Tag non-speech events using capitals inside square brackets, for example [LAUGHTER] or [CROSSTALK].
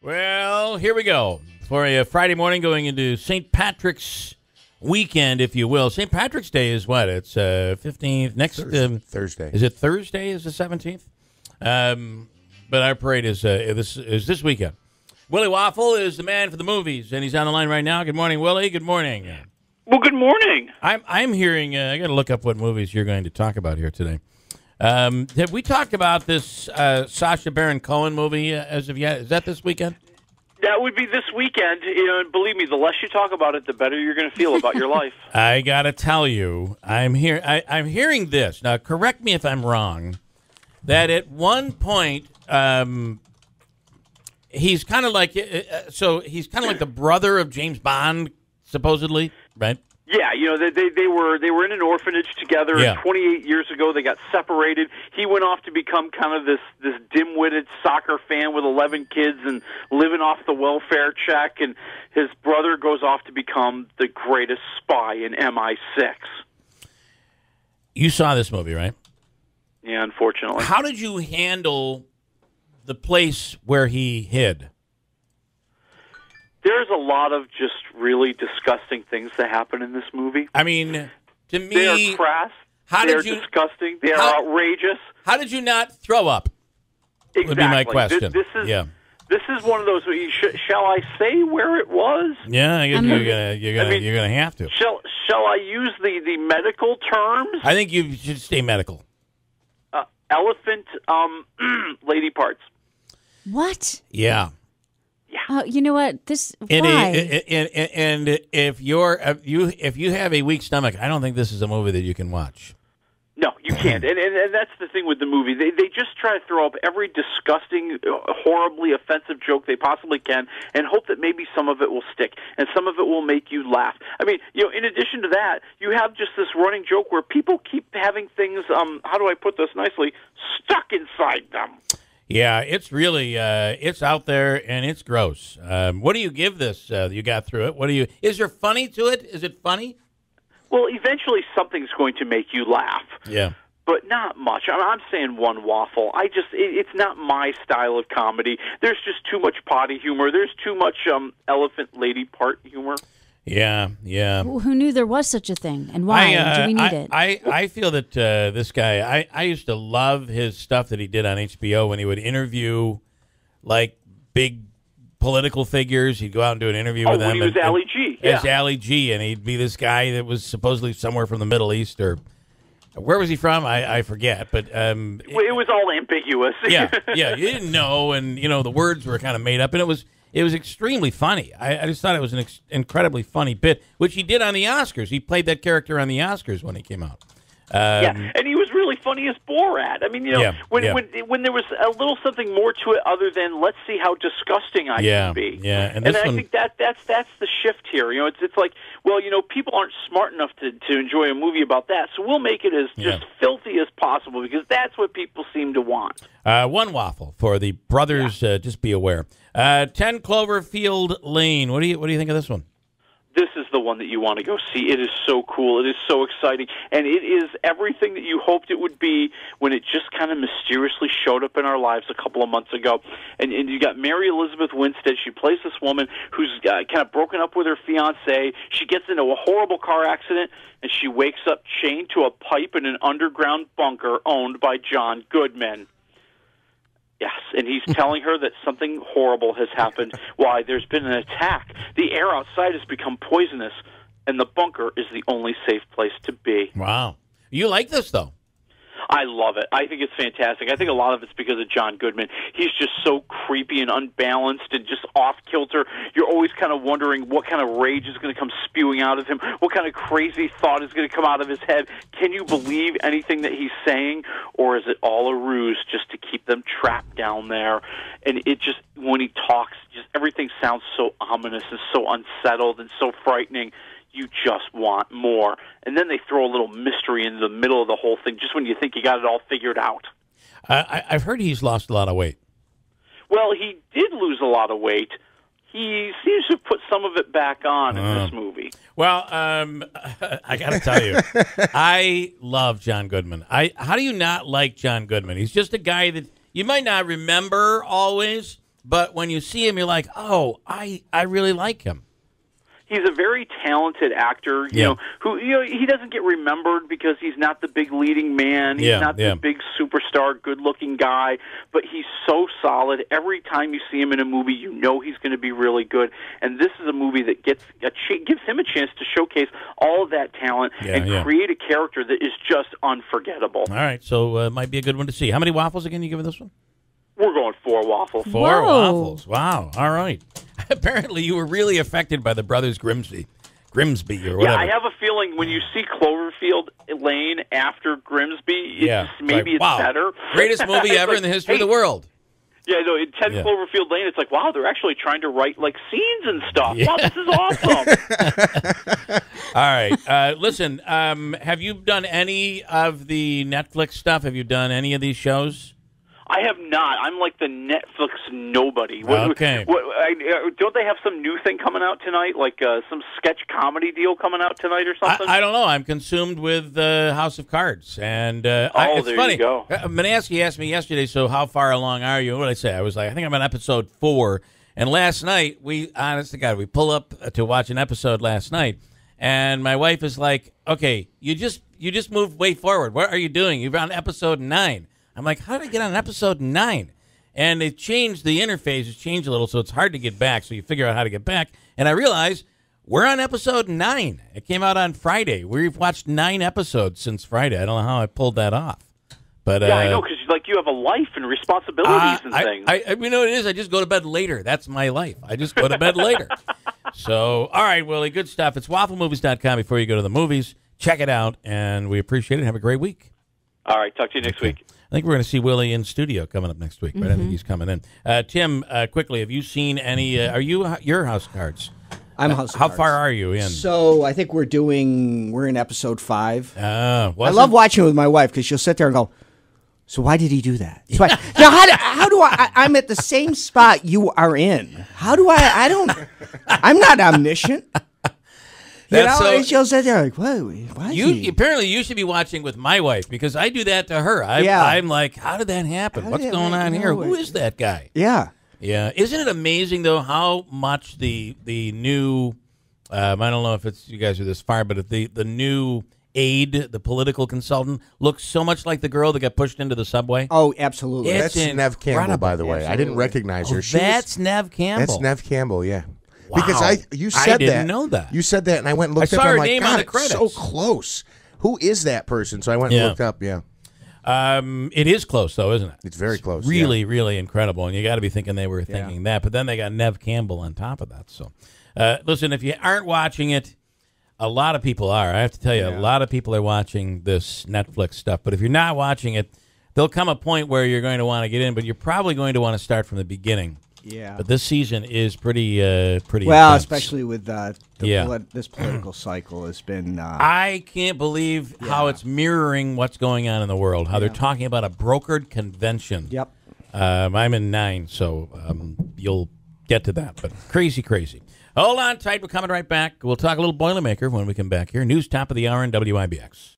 Well, here we go for a Friday morning going into St. Patrick's weekend, if you will. St. Patrick's Day is what? It's uh, 15th. Next um, Thursday. Is it Thursday? Is the 17th? Um, but our parade is uh, this is this weekend. Willie Waffle is the man for the movies, and he's on the line right now. Good morning, Willie. Good morning. Well, good morning. I'm I'm hearing. Uh, I got to look up what movies you're going to talk about here today. Um, have we talked about this uh, Sacha Baron Cohen movie uh, as of yet? Is that this weekend? That would be this weekend. You know, and believe me, the less you talk about it, the better you're going to feel about your life. [LAUGHS] I gotta tell you, I'm here. I, I'm hearing this now. Correct me if I'm wrong. That at one point, um, he's kind of like uh, so. He's kind of like the brother of James Bond, supposedly, right? Yeah, you know they, they they were they were in an orphanage together. Yeah. And 28 years ago, they got separated. He went off to become kind of this this dim-witted soccer fan with 11 kids and living off the welfare check. And his brother goes off to become the greatest spy in MI6. You saw this movie, right? Yeah, unfortunately. How did you handle the place where he hid? There's a lot of just really disgusting things that happen in this movie. I mean, to me, They are crass. how They're did you- disgusting. They are how- outrageous. how did you not throw up? Exactly. Would be my This- question. This, is yeah, this is one of those. Sh- shall I say where it was? yeah. I guess you're gonna you're gonna I mean- you're gonna have to. Shall Shall I use the the medical terms? I think you should stay medical. Uh, elephant um, [CLEARS THROAT] lady parts. What? Yeah. Oh, you know what? This And, why? and, and, and if you're if you if you have a weak stomach, I don't think this is a movie that you can watch. No, you can't. And, and and that's the thing with the movie. They they just try to throw up every disgusting, uh, horribly offensive joke they possibly can, and hope that maybe some of it will stick, and some of it will make you laugh. I mean, you know, in addition to that, you have just this running joke where people keep having things. Um, how do I put this nicely? Stuck inside them. Yeah, it's really uh, it's out there and it's gross. Um, what do you give this? Uh, you got through it. What do you? Is there funny to it? Is it funny? Well, eventually something's going to make you laugh. Yeah. but not much. I'm, I'm saying one waffle. I just it, it's not my style of comedy. There's just too much potty humor. There's too much um elephant lady part humor. Yeah, yeah. Who who knew there was such a thing, and why I, uh, do we need I, it? I, I feel that uh, this guy, I, I used to love his stuff that he did on HBO when he would interview like big political figures. He'd go out and do an interview Oh, with them. when he was and- Ali and- G. As Yeah. Ali G, and he'd be this guy that was supposedly somewhere from the Middle East or where was he from? I, I forget, but um, Well, It was all ambiguous. yeah, [LAUGHS] yeah, you didn't know, and you know the words were kind of made up, and it was it was extremely funny. I, I just thought it was an ex- incredibly funny bit, which he did on the Oscars. He played that character on the Oscars when he came out. Um, yeah, and he was really funny as Borat. I mean, you know, Yeah, when yeah. when when there was a little something more to it other than let's see how disgusting I Yeah, can be. yeah, and and I one- think that that's that's the shift here. You know, it's it's like, well, you know, people aren't smart enough to to enjoy a movie about that, so we'll make it as just Yeah. filthy as possible because that's what people seem to want. Uh, one waffle for the brothers. Uh, just be aware. Uh, Ten Cloverfield Lane. What do you What do you think of this one? This is the one that you want to go see. It is so cool. It is so exciting. And it is everything that you hoped it would be when it just kind of mysteriously showed up in our lives a couple of months ago. And, and you got Mary Elizabeth Winstead. She plays this woman who's uh, kind of broken up with her fiance. She gets into a horrible car accident and she wakes up chained to a pipe in an underground bunker owned by John Goodman. Yes, and he's telling her that something horrible has happened. [LAUGHS] Why? There's been an attack. The air outside has become poisonous, and the bunker is the only safe place to be. Wow, you like this though? I love it. I think it's fantastic. I think a lot of it's because of John Goodman. He's just so creepy and unbalanced and just off kilter. You're always kind of wondering what kind of rage is going to come spewing out of him, what kind of crazy thought is going to come out of his head. Can you believe anything that he's saying, or is it all a ruse just to keep them trapped down there? And it just, when he talks, just everything sounds so ominous and so unsettled and so frightening you just want more. And then they throw a little mystery into the middle of the whole thing just when you think you got it all figured out. I, I- I've heard he's lost a lot of weight. Well, he did lose a lot of weight. He seems to have put some of it back on in Uh. this movie. Well, um, [LAUGHS] I got to tell you, I love John Goodman. I how do you not like John Goodman? He's just a guy that you might not remember always, but when you see him, you're like, oh, I I really like him. He's a very talented actor, you Yeah. know, who you know he doesn't get remembered because he's not the big leading man, he's Yeah, not yeah. the big superstar, good-looking guy, but he's so solid. Every time you see him in a movie, you know he's going to be really good. And this is a movie that gets a ch- gives him a chance to showcase all of that talent Yeah, and yeah. create a character that is just unforgettable. All right, so uh, might be a good one to see. How many waffles again you giving this one? We're going four waffles. Four Whoa. waffles. Wow. All right. [LAUGHS] Apparently, you were really affected by the brothers Grimsby, Grimsby or whatever. Yeah. I have a feeling when you see Cloverfield Lane after Grimsby, it's yeah. maybe Like, it's wow. better. Greatest [LAUGHS] movie ever like, in the history of the world. Yeah, no, in 10 Yeah. Cloverfield Lane, it's like, wow, they're actually trying to write like scenes and stuff. Yeah. Wow, this is awesome. [LAUGHS] All right. Uh, listen, um, have you done any of the Netflix stuff? Have you done any of these shows? I have not. I'm like the Netflix nobody. What- Okay. What, I, uh, don't they have some new thing coming out tonight? Like uh, some sketch comedy deal coming out tonight or something? I don't know. I'm consumed with uh, House of Cards, and uh, I, Oh, it's there you funny. go. Uh, Manaski asked me yesterday, "So how far along are you?" What did I say? I was like, "I think I'm on episode four. And last night, we, honest to God, we pull up uh, to watch an episode last night, and my wife is like, "Okay, you just you just moved way forward. What are you doing? You're on episode nine. I'm like, "How did I get on episode nine? And it changed the interface. It's changed a little, so it's hard to get back. So you figure out how to get back. And I realized we're on episode nine. It came out on Friday. We've watched nine episodes since Friday. I don't know how I pulled that off, but yeah, uh, I know because like you have a life and responsibilities uh, and I, things. I, I, you know what it is. I just go to bed later. That's my life. I just go to bed later. [LAUGHS] So, all right, Willie, good stuff. It's wafflemovies.com before you go to the movies. Check it out, and we appreciate it. Have a great week. All right, talk to you next week. I think we're going to see Willie in studio coming up next week, right? I think he's coming in. Uh, Tim, uh, quickly, have you seen any? Uh, are you uh, your house cards? I'm House of How Cards. far are you in? So I think we're doing. We're in episode five. Uh, I love watching it with my wife because she'll sit there and go. So why did he do that? So I, [LAUGHS] now how do, how do I, I? I'm at the same spot you are in. How do I? I don't. I'm not omniscient. You That's know, so- and she'll sit there like, "What? Why You he?" apparently you should be watching with my wife because I do that to her. I, Yeah. I'm like, how did that happen? How What's did going on here? go? Who is that guy? yeah. Yeah, isn't it amazing though how much the the new um, I don't know if it's you guys are this far, but the the new aide, the political consultant, looks so much like the girl that got pushed into the subway. Oh, absolutely. It's That's Neve Campbell, by the way. I didn't recognize her. Oh, She was- that's Neve Campbell. that's Neve Campbell. Yeah. Wow. Because I you said I didn't that. know that. You said that, and I went and looked I up. saw I'm her like, name on the it's So close. Who is that person? So I went and Yeah. looked up. Yeah, Um, it is close though, isn't it? it's very close. yeah. Really, really incredible, and you got to be thinking they were thinking that. But then they got Neve Campbell on top of that. So, uh, listen, if you aren't watching it, a lot of people are. I have to tell you, a lot of people are watching this Netflix stuff. But if you're not watching it, there'll come a point where you're going to want to get in, but you're probably going to want to start from the beginning. Yeah. But this season is pretty, uh, pretty. well, intense. especially with uh, the Yeah. polit- this political cycle has been. Uh, I can't believe how it's mirroring what's going on in the world. How they're talking about a brokered convention. yep. Um, I'm in nine, so um, you'll get to that. But crazy, crazy. Hold on tight. We're coming right back. We'll talk a little Boilermaker when we come back here. News top of the hour in WIBX.